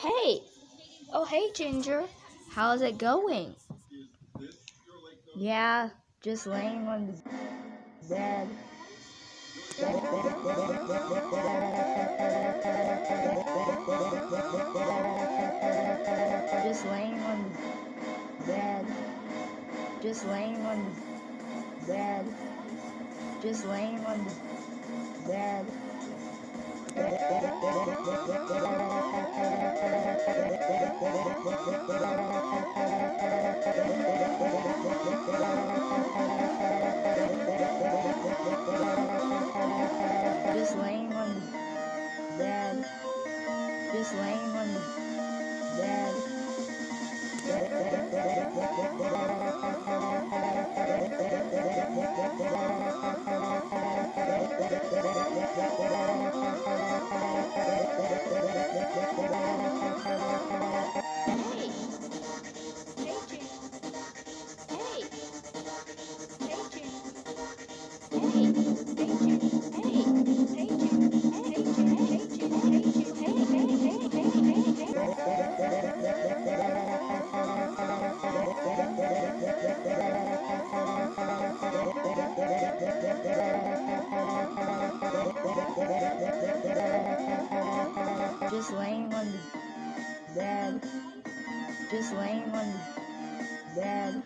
Hey! Oh, hey, Ginger. How's it going? Yeah, just laying on the bed. Just laying on the bed. Just laying on the bed. Just laying on the bed. Just laying on the bed. Just laying on the! Just laying on the bed. Just laying on the bed.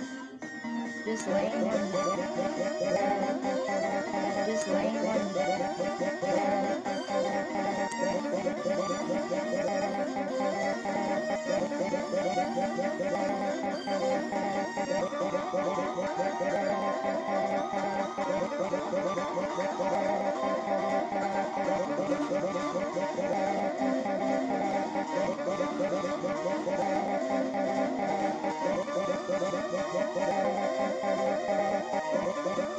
Just laying on the bed. Just laying on the